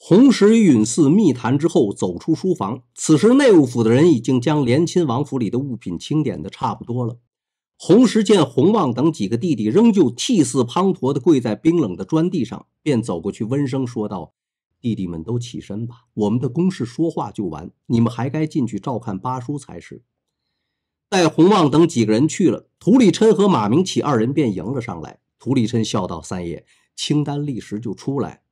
洪石与允嗣密谈之后，走出书房。此时内务府的人已经将连亲王府里的物品清点的差不多了。洪石见洪旺等几个弟弟仍旧涕泗滂沱的跪在冰冷的砖地上，便走过去温声说道：“弟弟们都起身吧，我们的公事说话就完，你们还该进去照看八叔才是。”待洪旺等几个人去了，涂立琛和马明启二人便迎了上来。涂立琛笑道：“三爷，清单立时就出来。”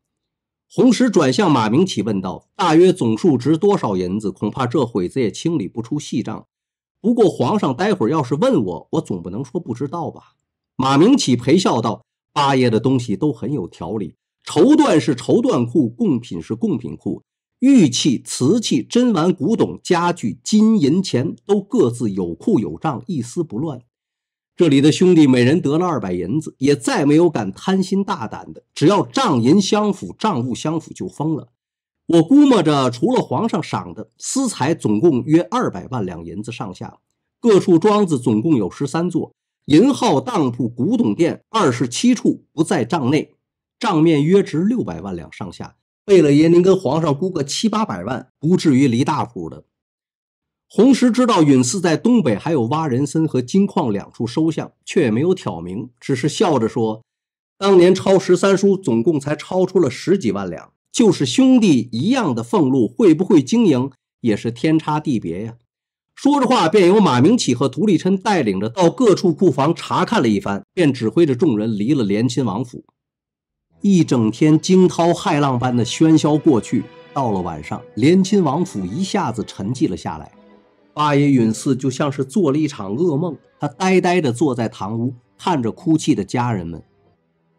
红石转向马明启问道：“大约总数值多少银子？恐怕这会子也清理不出细账。不过皇上待会儿要是问我，我总不能说不知道吧？”马明启陪笑道：“八爷的东西都很有条理，绸缎是绸缎库，贡品是贡品库，玉器、瓷器、珍玩、古董、家具、金银钱都各自有库有账，一丝不乱。”这里的兄弟每人得了二百银子，也再没有敢贪心大胆的。只要账银相符，账物相符就封了。我估摸着，除了皇上赏的私财，总共约二百万两银子上下。各处庄子总共有十三座，银号、当铺、古董店二十七处不在账内，账面约值六百万两上下。贝勒爷，您跟皇上估个七八百万，不至于离大谱的。洪石知道允嗣在东北还有挖人参和金矿两处收项，却也没有挑明，只是笑着说：“当年抄十三书，总共才抄出了十几万两，就是兄弟一样的俸禄，会不会经营也是天差地别呀。”说着话，便由马明启和涂立琛带领着到各处库房查看了一番，便指挥着众人离了连亲王府。一整天惊涛骇浪般的喧嚣过去，到了晚上，连亲王府一下子沉寂了下来。八爷允嗣就像是做了一场噩梦，他呆呆地坐在堂屋，看着哭泣的家人们。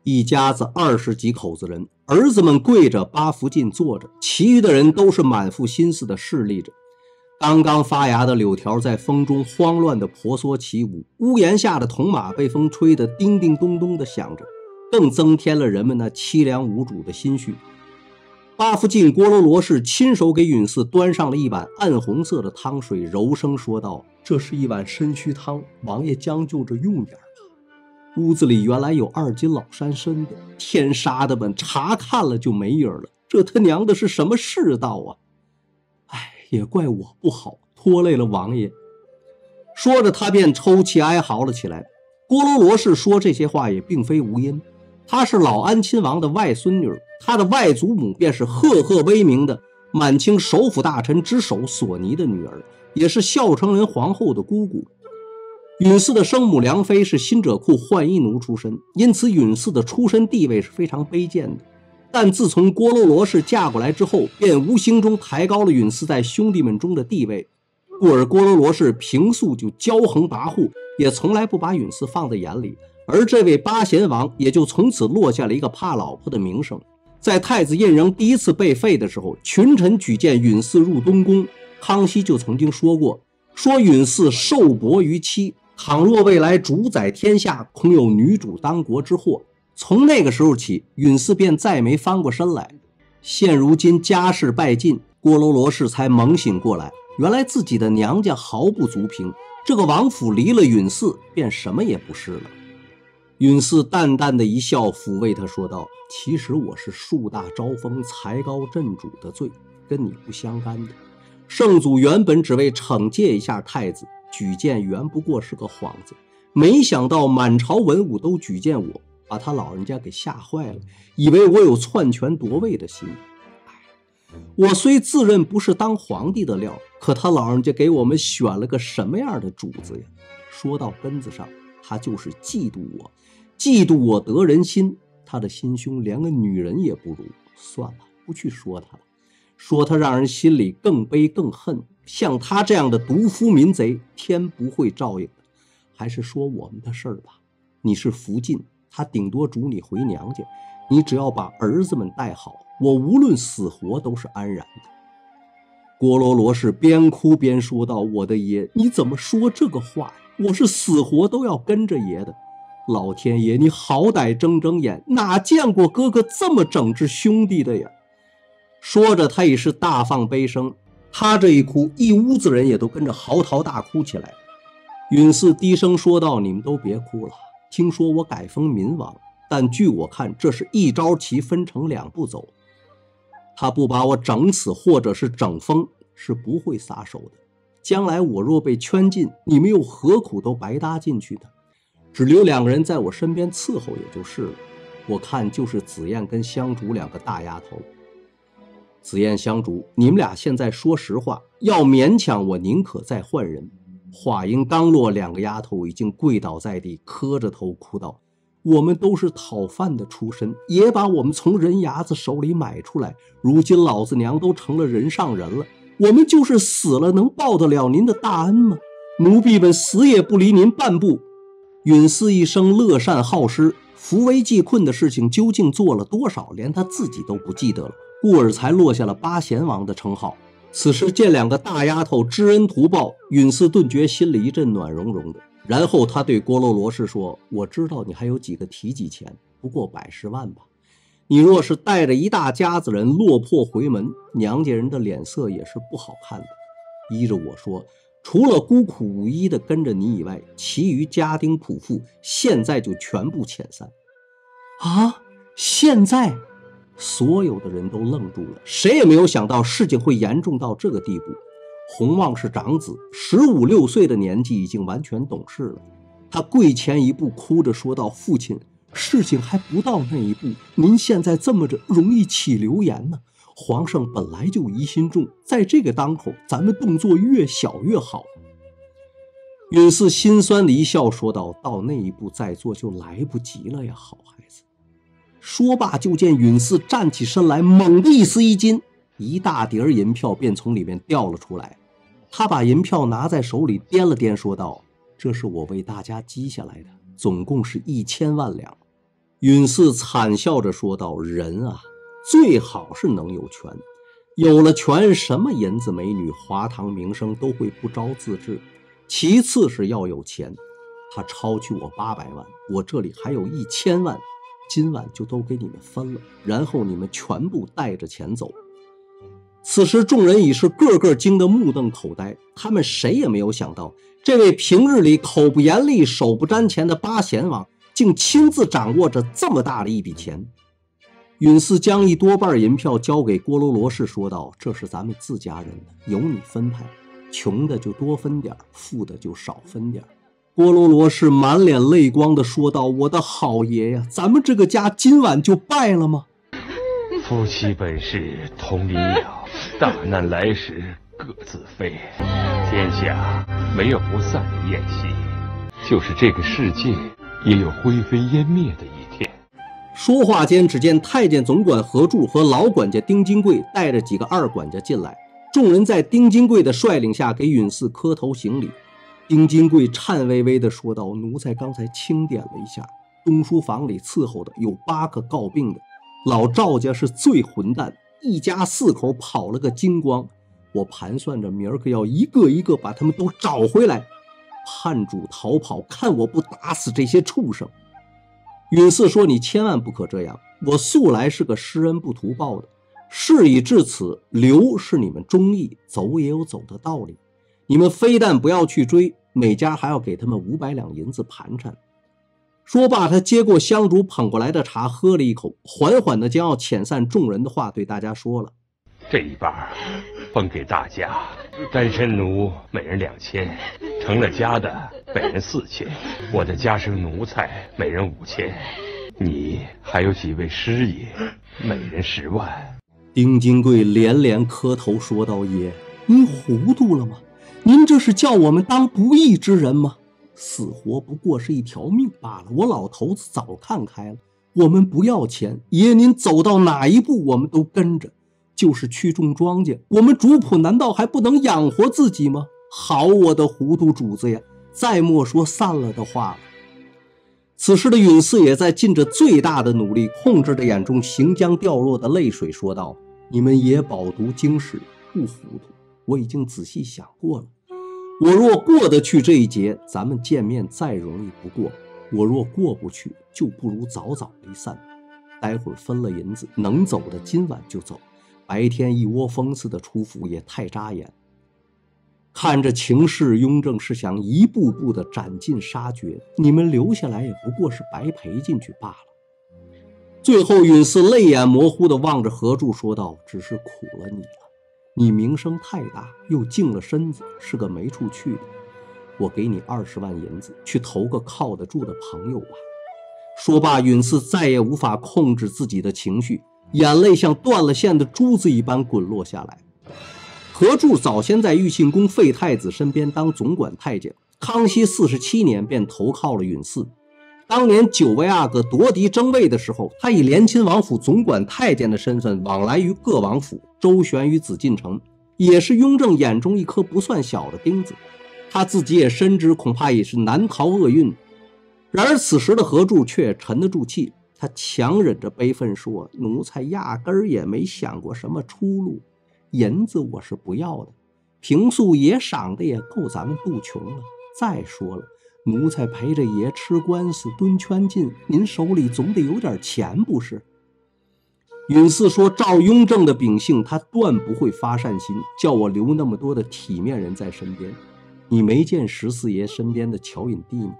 一家子二十几口子人，儿子们跪着，八福晋坐着，其余的人都是满腹心思的侍立着。刚刚发芽的柳条在风中慌乱地婆娑起舞，屋檐下的铜马被风吹得叮叮咚咚地响着，更增添了人们那凄凉无主的心绪。八福晋郭罗罗氏亲手给允嗣端上了一碗暗红色的汤水，柔声说道：“这是一碗参须汤，王爷将就着用点吧。”屋子里原来有二斤老山参的，天杀的们查看了就没影了。这他娘的是什么世道啊！哎，也怪我不好，拖累了王爷。说着，他便抽泣哀嚎了起来。郭罗罗氏说这些话也并非无因。她是老安亲王的外孙女，她的外祖母便是赫赫威名的满清首辅大臣之首索尼的女儿，也是孝成人皇后的姑姑。允嗣的生母梁妃是新者库浣衣奴出身，因此允嗣的出身地位是非常卑贱的。但自从郭罗罗氏嫁过来之后，便无形中抬高了允嗣在兄弟们中的地位，故而郭罗罗氏平素就骄横跋扈，也从来不把允嗣放在眼里。而这位八贤王也就从此落下了一个怕老婆的名声。在太子胤禛第一次被废的时候，群臣举荐允嗣入东宫，康熙就曾经说过：“说允嗣受薄于妻，倘若未来主宰天下，恐有女主当国之祸。”从那个时候起，允嗣便再没翻过身来。现如今家事败尽，郭罗罗氏才猛醒过来，原来自己的娘家毫不足凭，这个王府离了允嗣，便什么也不是了。允嗣淡淡的一笑，抚慰他说道：“其实我是树大招风、才高震主的罪，跟你不相干的。圣祖原本只为惩戒一下太子，举荐原不过是个幌子，没想到满朝文武都举荐我，把他老人家给吓坏了，以为我有篡权夺位的心。哎，我虽自认不是当皇帝的料，可他老人家给我们选了个什么样的主子呀？说到根子上，他就是嫉妒我。”嫉妒我得人心，他的心胸连个女人也不如。算了，不去说他了。说他让人心里更悲更恨。像他这样的毒夫民贼，天不会照应的。还是说我们的事儿吧。你是福晋，他顶多逐你回娘家。你只要把儿子们带好，我无论死活都是安然的。郭罗罗是边哭边说道：“我的爷，你怎么说这个话呀？我是死活都要跟着爷的。”老天爷，你好歹睁睁眼，哪见过哥哥这么整治兄弟的呀？说着，他已是大放悲声。他这一哭，一屋子人也都跟着嚎啕大哭起来。允嗣低声说道：“你们都别哭了。听说我改封民王，但据我看，这是一招棋分成两步走。他不把我整死，或者是整疯，是不会撒手的。将来我若被圈禁，你们又何苦都白搭进去的？只留两个人在我身边伺候也就是了。我看就是紫燕跟香烛两个大丫头。紫燕、香烛，你们俩现在说实话，要勉强我，宁可再换人。话音刚落，两个丫头已经跪倒在地，磕着头哭道：“我们都是讨饭的出身，也把我们从人牙子手里买出来。如今老子娘都成了人上人了，我们就是死了，能报得了您的大恩吗？奴婢们死也不离您半步。”允嗣一生乐善好施，扶危济困的事情究竟做了多少，连他自己都不记得了。故而才落下了八贤王的称号。此时见两个大丫头知恩图报，允嗣顿觉心里一阵暖融融的。然后他对郭罗罗氏说：“我知道你还有几个提己钱，不过百十万吧。你若是带着一大家子人落魄回门，娘家人的脸色也是不好看的。依着我说，除了孤苦无依的跟着你以外，其余家丁仆妇现在就全部遣散。啊，现在？”所有的人都愣住了，谁也没有想到事情会严重到这个地步。洪旺是长子，十五六岁的年纪已经完全懂事了。他跪前一步，哭着说道：“父亲，事情还不到那一步，您现在这么着，容易起流言呢。皇上本来就疑心重，在这个当口，咱们动作越小越好。”允嗣心酸的一笑，说道：“到那一步再做就来不及了呀，好孩子。”说罢，就见允嗣站起身来，猛地一撕衣襟，一大叠银票便从里面掉了出来。他把银票拿在手里，掂了掂，说道：“这是我为大家积下来的，总共是一千万两。”允嗣惨笑着说道：“人啊，最好是能有权，有了权，什么银子、美女、华堂名声都会不招自制。其次是要有钱。他抄去我八百万，我这里还有一千万。”今晚就都给你们分了，然后你们全部带着钱走。此时众人已是个个惊得目瞪口呆，他们谁也没有想到，这位平日里口不言厉、手不沾钱的八贤王，竟亲自掌握着这么大的一笔钱。允嗣将一多半银票交给郭罗罗氏，说道：“这是咱们自家人的，由你分派，穷的就多分点富的就少分点郭罗罗氏满脸泪光的说道：“我的好爷呀，咱们这个家今晚就败了吗？”夫妻本是同林鸟，大难来时各自飞。天下没有不散的宴席，就是这个世界也有灰飞烟灭的一天。说话间，只见太监总管何柱和老管家丁金贵带着几个二管家进来，众人在丁金贵的率领下给允嗣磕头行礼。丁金贵颤巍巍地说道：“奴才刚才清点了一下，东书房里伺候的有八个告病的，老赵家是最混蛋，一家四口跑了个精光。我盘算着明儿个要一个一个把他们都找回来。叛主逃跑，看我不打死这些畜生！”允嗣说：“你千万不可这样，我素来是个施恩不图报的，事已至此，留是你们忠义，走也有走的道理。”你们非但不要去追，每家还要给他们五百两银子盘缠。说罢，他接过香烛捧过来的茶，喝了一口，缓缓的将要遣散众人的话对大家说了：“这一半分给大家，单身奴每人两千，成了家的每人四千，我的家生奴才每人五千，你还有几位师爷，每人十万。”丁金贵连连磕头说道：“爷，您糊涂了吗？”您这是叫我们当不义之人吗？死活不过是一条命罢了。我老头子早看开了，我们不要钱，爷您走到哪一步，我们都跟着。就是去种庄稼，我们主仆难道还不能养活自己吗？好，我的糊涂主子呀！再莫说散了的话了。此时的允四也在尽着最大的努力，控制着眼中行将掉落的泪水，说道：“你们也饱读经史，不糊涂。我已经仔细想过了。”我若过得去这一劫，咱们见面再容易不过；我若过不去，就不如早早离散。待会儿分了银子，能走的今晚就走，白天一窝蜂似的出府也太扎眼。看着情势，雍正是想一步步的斩尽杀绝，你们留下来也不过是白陪进去罢了。最后，允祀泪眼模糊地望着何柱说道：“只是苦了你了，你名声太大，又净了身子，是个没处去的。我给你二十万银子，去投个靠得住的朋友吧。”说罢，允祀再也无法控制自己的情绪，眼泪像断了线的珠子一般滚落下来。何柱早先在玉庆宫废太子身边当总管太监，康熙四十七年便投靠了允祀。当年九位阿哥夺嫡争位的时候，他以连亲王府总管太监的身份往来于各王府，周旋于紫禁城，也是雍正眼中一颗不算小的钉子。他自己也深知，恐怕也是难逃厄运。然而此时的何柱却沉得住气，他强忍着悲愤说：“奴才压根儿也没想过什么出路。”银子我是不要的，平素爷赏的也够咱们度穷了。再说了，奴才陪着爷吃官司、蹲圈禁，您手里总得有点钱不是？允祀说：“照雍正的秉性，他断不会发善心，叫我留那么多的体面人在身边。你没见十四爷身边的乔引娣吗？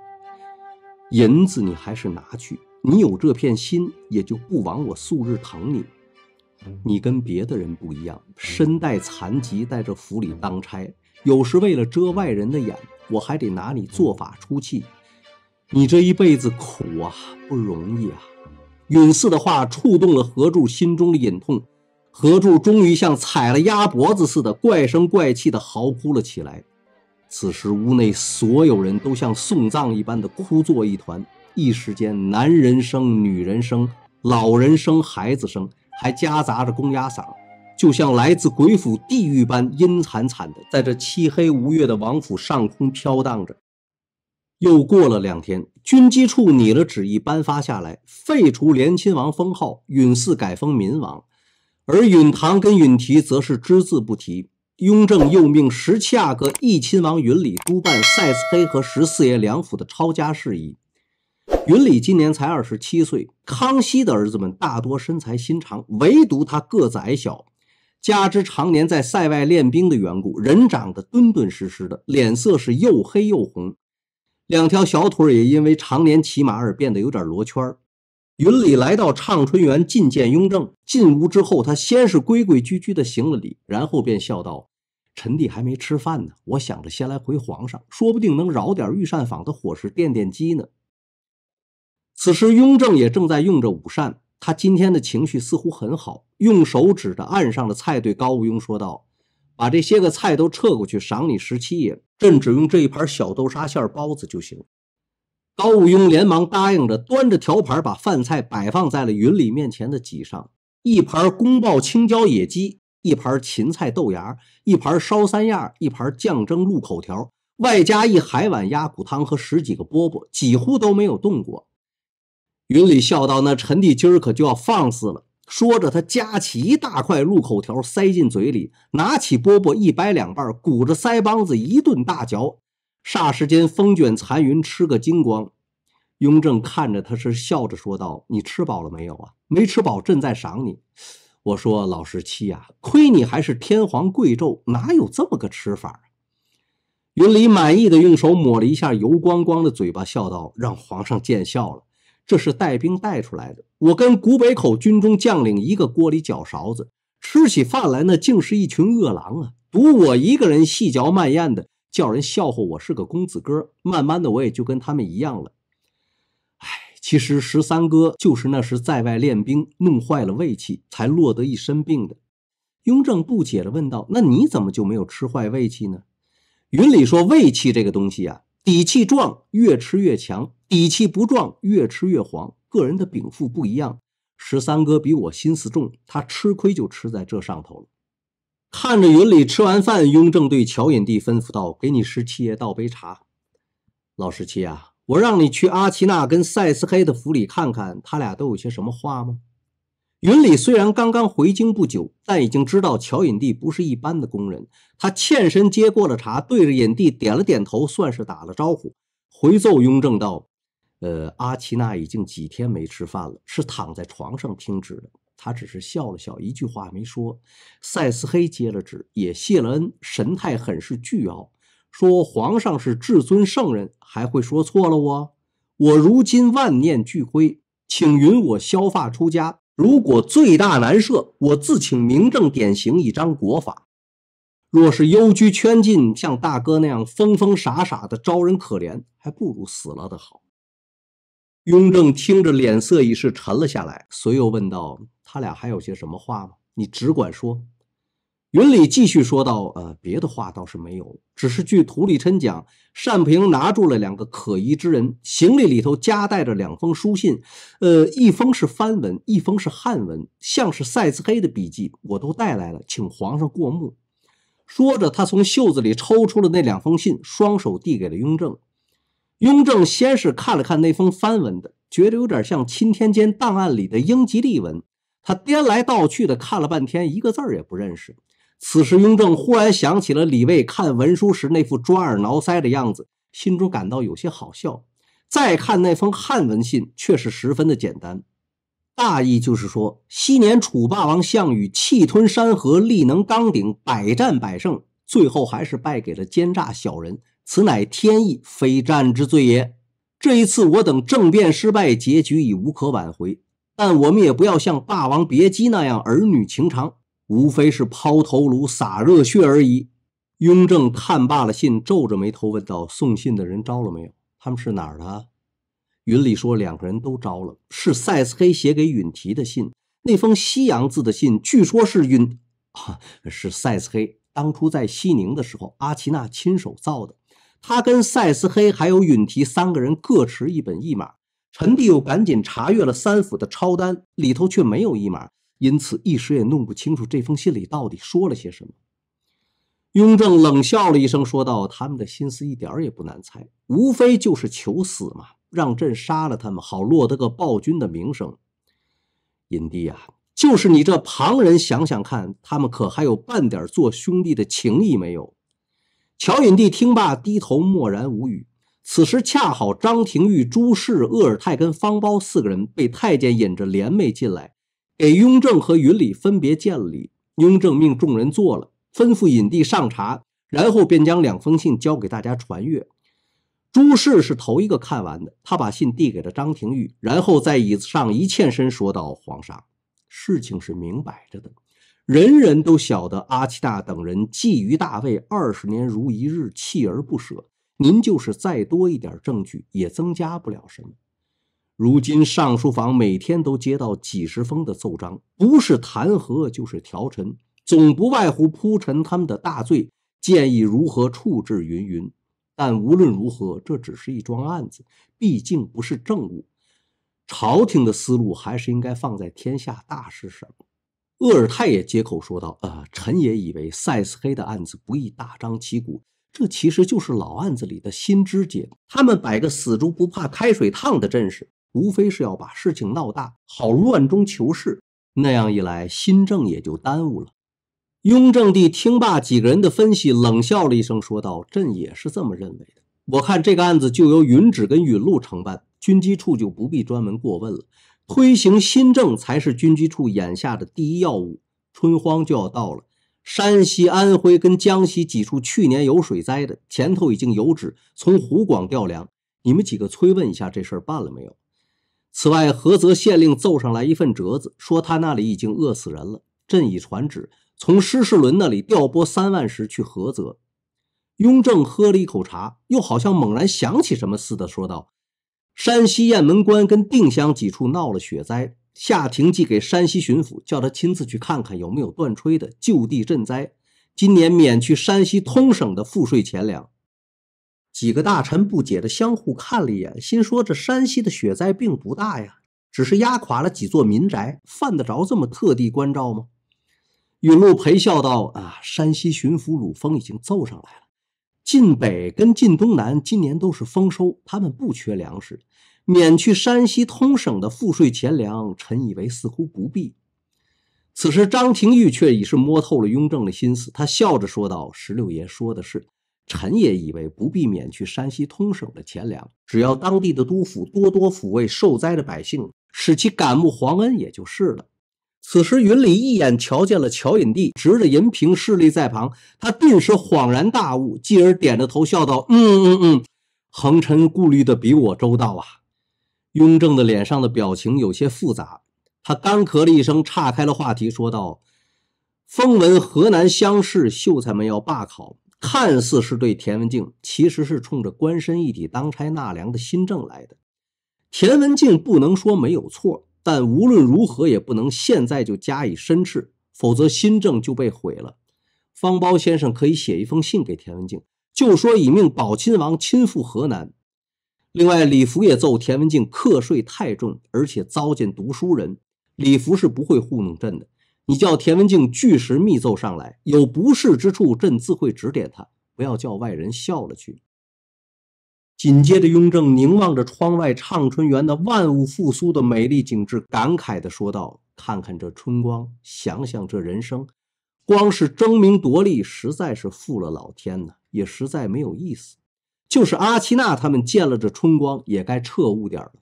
银子你还是拿去，你有这片心，也就不枉我素日疼你。”你跟别的人不一样，身带残疾，在这府里当差，有时为了遮外人的眼，我还得拿你做法出气。你这一辈子苦啊，不容易啊！允四的话触动了何柱心中的隐痛，何柱终于像踩了鸭脖子似的，怪声怪气的嚎哭了起来。此时屋内所有人都像送葬一般的哭作一团，一时间男人声、女人声、老人声、孩子声。还夹杂着公鸭嗓，就像来自鬼府地狱般阴惨惨的，在这漆黑无月的王府上空飘荡着。又过了两天，军机处拟了旨意颁发下来，废除连亲王封号，允祀改封民王，而允堂跟允提则是只字不提。雍正又命十七阿哥义亲王允礼督办赛斯黑和十四爷两府的抄家事宜。云里今年才二十七岁，康熙的儿子们大多身材心长，唯独他个子矮小，加之常年在塞外练兵的缘故，人长得敦敦实实的，脸色是又黑又红，两条小腿也因为常年骑马而变得有点罗圈。云里来到畅春园觐见雍正，进屋之后，他先是规规矩矩地行了礼，然后便笑道：“臣弟还没吃饭呢，我想着先来回皇上，说不定能饶点御膳房的伙食垫垫饥呢。”此时，雍正也正在用着午膳，他今天的情绪似乎很好，用手指着案上的菜，对高无庸说道：“把这些个菜都撤过去，赏你十七爷。朕只用这一盘小豆沙馅包子就行。”高无庸连忙答应着，端着条盘把饭菜摆放在了云里面前的几上：一盘宫爆青椒野鸡，一盘芹菜豆芽，一盘烧三样，一盘酱蒸鹿口条，外加一海碗鸭骨汤和十几个饽饽，几乎都没有动过。云里笑道：“那臣弟今儿可就要放肆了。”说着，他夹起一大块鹿口条塞进嘴里，拿起饽饽一掰两半，鼓着腮帮子一顿大嚼。霎时间，风卷残云，吃个精光。雍正看着他，是笑着说道：“你吃饱了没有啊？没吃饱，朕再赏你。”我说：“老十七呀，亏你还是天皇贵胄，哪有这么个吃法？”云里满意的用手抹了一下油光光的嘴巴，笑道：“让皇上见笑了。”这是带兵带出来的。我跟古北口军中将领一个锅里搅勺子，吃起饭来那竟是一群饿狼啊！独我一个人细嚼慢咽的，叫人笑话我是个公子哥。慢慢的，我也就跟他们一样了。哎，其实十三哥就是那时在外练兵，弄坏了胃气，才落得一身病的。雍正不解的问道：“那你怎么就没有吃坏胃气呢？”云里说：“胃气这个东西啊。”底气壮，越吃越强；底气不壮，越吃越黄。个人的禀赋不一样。十三哥比我心思重，他吃亏就吃在这上头了。看着云里吃完饭，雍正对乔引娣吩咐道：“给你十七爷倒杯茶。老十七啊，我让你去阿奇娜跟赛斯黑的府里看看，他俩都有些什么话吗？”云里虽然刚刚回京不久，但已经知道乔引娣不是一般的工人。他欠身接过了茶，对着引娣点了点头，算是打了招呼。回奏雍正道：“呃，阿奇娜已经几天没吃饭了，是躺在床上听旨的。他只是笑了笑，一句话没说。赛斯黑接了旨，也谢了恩，神态很是倨傲，说：‘皇上是至尊圣人，还会说错了我？我如今万念俱灰。’请允我削发出家。如果罪大难赦，我自请明正典刑一张国法。若是幽居圈禁，像大哥那样疯疯傻傻的招人可怜，还不如死了的好。雍正听着，脸色已是沉了下来，随又问道：“他俩还有些什么话吗？你只管说。”云里继续说道：“呃，别的话倒是没有，只是据涂立琛讲，单平拿住了两个可疑之人，行李里头夹带着两封书信，呃，一封是梵文，一封是汉文，像是赛斯黑的笔记，我都带来了，请皇上过目。”说着，他从袖子里抽出了那两封信，双手递给了雍正。雍正先是看了看那封梵文的，觉得有点像钦天监档案里的英吉利文。他颠来倒去的看了半天，一个字儿也不认识。此时，雍正忽然想起了李卫看文书时那副抓耳挠腮的样子，心中感到有些好笑。再看那封汉文信，却是十分的简单。大意就是说，昔年楚霸王项羽气吞山河，力能刚鼎，百战百胜，最后还是败给了奸诈小人，此乃天意，非战之罪也。这一次我等政变失败，结局已无可挽回，但我们也不要像《霸王别姬》那样儿女情长，无非是抛头颅、洒热血而已。雍正看罢了信，皱着眉头问道：“送信的人招了没有？他们是哪儿的？”云里说：“两个人都招了，是赛斯黑写给允提的信。那封西洋字的信，据说是允，啊，是赛斯黑当初在西宁的时候，阿奇娜亲手造的。他跟赛斯黑还有允提三个人各持一本译码。臣弟又赶紧查阅了三府的抄单，里头却没有译码，因此一时也弄不清楚这封信里到底说了些什么。”雍正冷笑了一声，说道：“他们的心思一点也不难猜，无非就是求死嘛。”让朕杀了他们，好落得个暴君的名声。尹帝啊，就是你这旁人想想看，他们可还有半点做兄弟的情谊没有？乔隐帝听罢，低头默然无语。此时恰好张廷玉、朱氏、鄂尔泰跟方苞四个人被太监引着联袂进来，给雍正和允礼分别见了礼。雍正命众人坐了，吩咐引帝上茶，然后便将两封信交给大家传阅。朱氏是头一个看完的，他把信递给了张廷玉，然后在椅子上一欠身，说道：“皇上，事情是明摆着的，人人都晓得阿七大等人觊觎大位二十年如一日，锲而不舍。您就是再多一点证据，也增加不了什么。如今上书房每天都接到几十封的奏章，不是弹劾就是调陈，总不外乎铺陈他们的大罪，建议如何处置，云云。”但无论如何，这只是一桩案子，毕竟不是政务。朝廷的思路还是应该放在天下大事上。鄂尔泰也接口说道：“呃，臣也以为赛斯黑的案子不宜大张旗鼓，这其实就是老案子里的新枝节。他们摆个死猪不怕开水烫的阵势，无非是要把事情闹大，好乱中求是。那样一来，新政也就耽误了。”雍正帝听罢几个人的分析，冷笑了一声，说道：“朕也是这么认为的。我看这个案子就由允旨跟允禄承办，军机处就不必专门过问了。推行新政才是军机处眼下的第一要务。春荒就要到了，山西、安徽跟江西几处去年有水灾的，前头已经有旨从湖广调粮。你们几个催问一下这事儿办了没有？此外，菏泽县令奏上来一份折子，说他那里已经饿死人了。朕已传旨。”从施世伦那里调拨三万石去菏泽。雍正喝了一口茶，又好像猛然想起什么似的，说道：“山西雁门关跟定襄几处闹了雪灾，下廷寄给山西巡抚，叫他亲自去看看有没有断炊的，就地赈灾。今年免去山西通省的赋税钱粮。”几个大臣不解的相互看了一眼，心说：“这山西的雪灾并不大呀，只是压垮了几座民宅，犯得着这么特地关照吗？”允禄陪笑道：“啊，山西巡抚鲁峰已经奏上来了，晋北跟晋东南今年都是丰收，他们不缺粮食，免去山西通省的赋税钱粮，臣以为似乎不必。”此时张廷玉却已是摸透了雍正的心思，他笑着说道：“十六爷说的是，臣也以为不必免去山西通省的钱粮，只要当地的督府多多抚慰受灾的百姓，使其感慕皇恩也就是了。”此时，云里一眼瞧见了乔引帝，执着银瓶侍立在旁。他顿时恍然大悟，继而点着头笑道：“嗯嗯嗯，恒臣顾虑的比我周到啊。”雍正的脸上的表情有些复杂，他干咳了一声，岔开了话题，说道：“风闻河南乡试秀才们要罢考，看似是对田文镜，其实是冲着官绅一体当差纳粮的新政来的。田文镜不能说没有错，但无论如何也不能现在就加以申斥，否则新政就被毁了。方苞先生可以写一封信给田文镜。”就说已命保亲王亲赴河南。另外，李福也奏田文镜课税太重，而且糟践读书人。李福是不会糊弄朕的。你叫田文镜据实密奏上来，有不适之处，朕自会指点他，不要叫外人笑了去。紧接着，雍正凝望着窗外畅春园的万物复苏的美丽景致，感慨地说道：“看看这春光，想想这人生，光是争名夺利，实在是负了老天呐。”也实在没有意思。就是阿奇娜他们见了这春光，也该彻悟点了。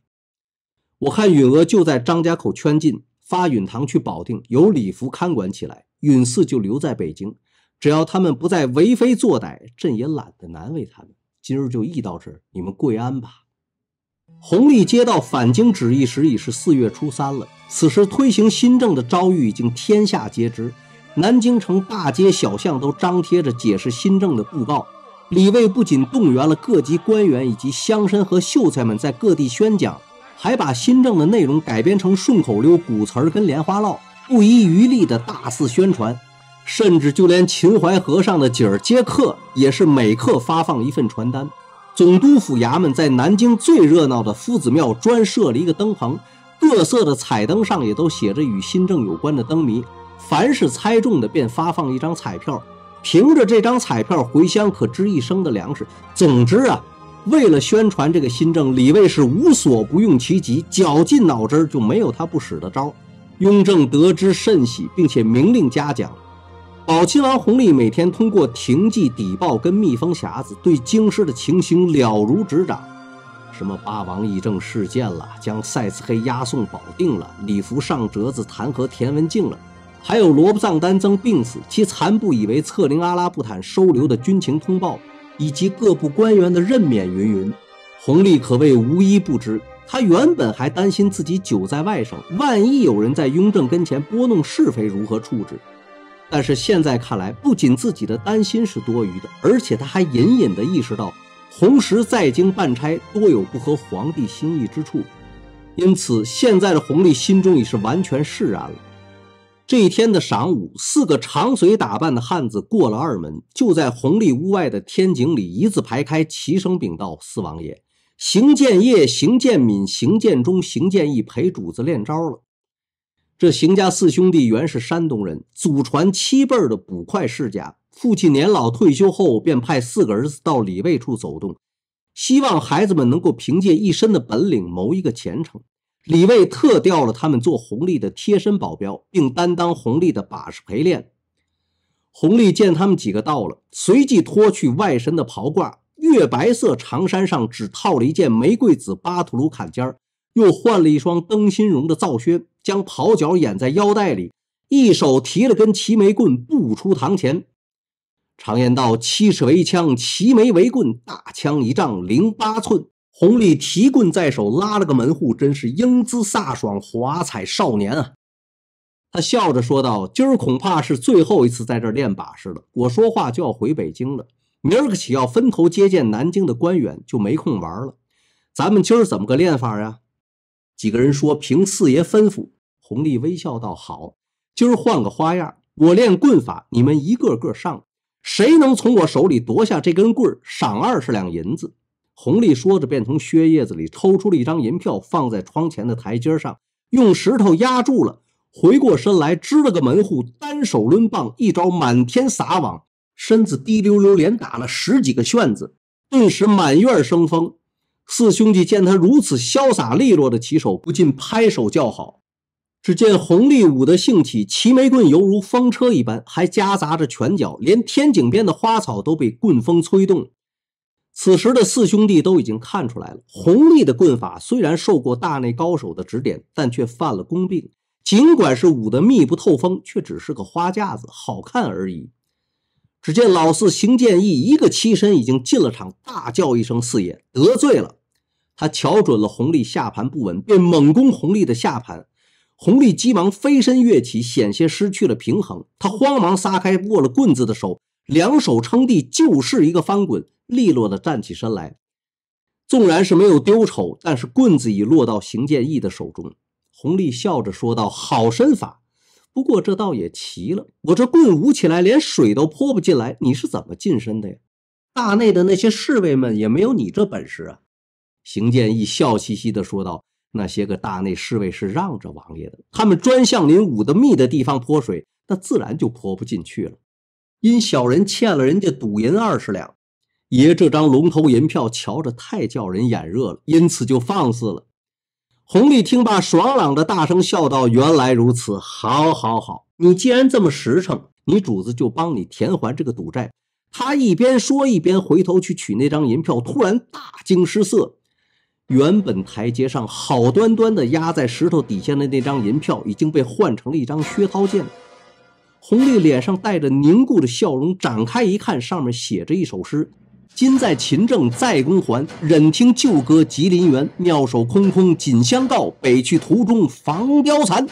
我看允娥就在张家口圈禁，发允堂去保定，由李福看管起来。允嗣就留在北京，只要他们不再为非作歹，朕也懒得难为他们。今儿就议到这儿，你们跪安吧。弘历接到返京旨意时已是四月初三了。此时推行新政的诏谕已经天下皆知。南京城大街小巷都张贴着解释新政的布告，李卫不仅动员了各级官员以及乡绅和秀才们在各地宣讲，还把新政的内容改编成顺口溜、古词儿跟莲花落，不遗余力的大肆宣传。甚至就连秦淮河上的景儿接客，也是每刻发放一份传单。总督府衙门在南京最热闹的夫子庙专设了一个灯棚，各色的彩灯上也都写着与新政有关的灯谜。凡是猜中的，便发放一张彩票，凭着这张彩票回乡可支一生的粮食。总之啊，为了宣传这个新政，李卫是无所不用其极，绞尽脑汁就没有他不使的招。雍正得知甚喜，并且明令嘉奖。宝亲王弘历每天通过廷记、邸报跟密封匣子，对京师的情形了如指掌。什么八王议政事件了，将赛斯黑押送保定了，李福上折子弹劾田文镜了。还有罗布藏丹增病死，其残部以为策凌阿拉布坦收留的军情通报，以及各部官员的任免云云，弘历可谓无一不知。他原本还担心自己久在外省，万一有人在雍正跟前拨弄是非，如何处置？但是现在看来，不仅自己的担心是多余的，而且他还隐隐地意识到，弘时在京办差多有不合皇帝心意之处，因此现在的弘历心中已是完全释然了。这一天的晌午，四个长随打扮的汉子过了二门，就在红历屋外的天井里一字排开，齐声禀道：“四王爷，邢建业、邢建敏、邢建忠、邢建义陪主子练招了。”这邢家四兄弟原是山东人，祖传七辈的捕快世家。父亲年老退休后，便派四个儿子到李卫处走动，希望孩子们能够凭借一身的本领谋一个前程。李卫特调了他们做弘历的贴身保镖，并担当弘历的把式陪练。弘历见他们几个到了，随即脱去外身的袍褂，月白色长衫上只套了一件玫瑰紫巴图鲁坎肩又换了一双灯芯绒的皂靴，将袍角掩在腰带里，一手提了根齐眉棍，步出堂前。常言道：“七尺为枪，齐眉为棍，大枪一丈零八寸。”弘历提棍在手，拉了个门户，真是英姿飒爽，华彩少年啊！他笑着说道：“今儿恐怕是最后一次在这儿练把式了。我说话就要回北京了，明儿个起要分头接见南京的官员，就没空玩了。咱们今儿怎么个练法呀？”几个人说：“凭四爷吩咐。”弘历微笑道：“好，今儿换个花样，我练棍法，你们一个个上，谁能从我手里夺下这根棍，赏二十两银子。”弘历说着，便从靴叶子里抽出了一张银票，放在窗前的台阶上，用石头压住了。回过身来，支了个门户，单手抡棒，一招满天撒网，身子滴溜溜连打了十几个旋子，顿时满院生风。四兄弟见他如此潇洒利落的起手，不禁拍手叫好。只见弘历舞得兴起，齐眉棍犹如风车一般，还夹杂着拳脚，连天井边的花草都被棍风吹动。此时的四兄弟都已经看出来了，弘历的棍法虽然受过大内高手的指点，但却犯了公病。尽管是舞得密不透风，却只是个花架子，好看而已。只见老四邢建义一个欺身已经进了场，大叫一声：“四爷得罪了！”他瞧准了弘历下盘不稳，便猛攻弘历的下盘。弘历急忙飞身跃起，险些失去了平衡。他慌忙撒开握了棍子的手，两手撑地，就是一个翻滚，利落的站起身来。纵然是没有丢丑，但是棍子已落到邢建义的手中。弘历笑着说道：“好身法，不过这倒也奇了，我这棍舞起来连水都泼不进来，你是怎么近身的呀？大内的那些侍卫们也没有你这本事啊。”邢建义笑嘻嘻地说道。那些个大内侍卫是让着王爷的，他们专向您舞得密的地方泼水，那自然就泼不进去了。因小人欠了人家赌银二十两，爷这张龙头银票瞧着太叫人眼热了，因此就放肆了。弘历听罢，爽朗的大声笑道：“原来如此，好，好，好！你既然这么实诚，你主子就帮你填还这个赌债。”他一边说，一边回头去取那张银票，突然大惊失色。原本台阶上好端端的压在石头底下的那张银票，已经被换成了一张薛涛剑。弘历脸上带着凝固的笑容，展开一看，上面写着一首诗：“今在秦政在公还，忍听旧歌吉林园。妙手空空锦相告，北去途中防貂蝉。”